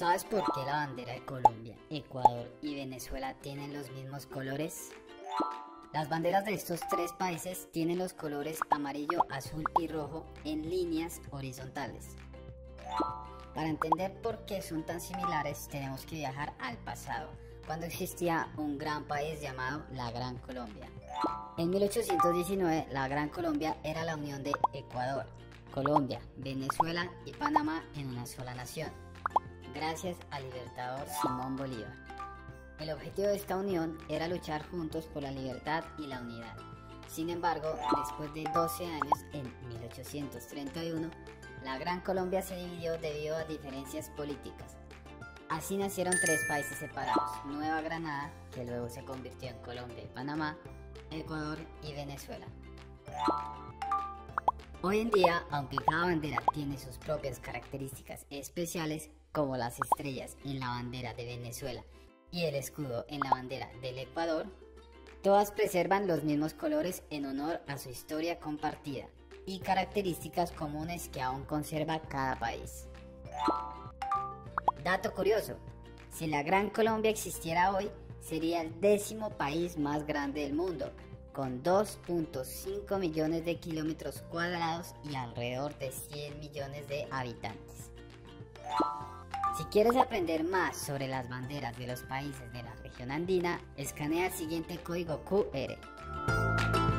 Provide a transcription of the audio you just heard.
¿Sabes por qué la bandera de Colombia, Ecuador y Venezuela tienen los mismos colores? Las banderas de estos tres países tienen los colores amarillo, azul y rojo en líneas horizontales. Para entender por qué son tan similares tenemos que viajar al pasado, cuando existía un gran país llamado la Gran Colombia. En 1819 la Gran Colombia era la unión de Ecuador, Colombia, Venezuela y Panamá en una sola nación gracias al libertador Simón Bolívar. El objetivo de esta unión era luchar juntos por la libertad y la unidad. Sin embargo, después de 12 años, en 1831, la Gran Colombia se dividió debido a diferencias políticas. Así nacieron tres países separados, Nueva Granada, que luego se convirtió en Colombia y Panamá, Ecuador y Venezuela. Hoy en día, aunque cada bandera tiene sus propias características especiales, como las estrellas en la bandera de Venezuela y el escudo en la bandera del Ecuador, todas preservan los mismos colores en honor a su historia compartida y características comunes que aún conserva cada país. Dato curioso, si la Gran Colombia existiera hoy, sería el décimo país más grande del mundo, con 2.5 millones de kilómetros cuadrados y alrededor de 100 millones de habitantes. Si quieres aprender más sobre las banderas de los países de la región andina, escanea el siguiente código QR